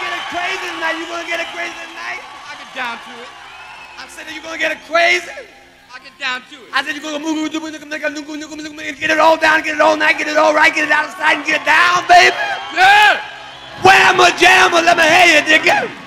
get it crazy tonight. You gonna get it crazy tonight? I get down to it. I said that you gonna get it crazy. I get down to it. I said you gonna move, get it all down, get it all night, get it all right, get it out of sight, and get it down, baby. Yeah. Whamma jamma, let me hear you, nigga.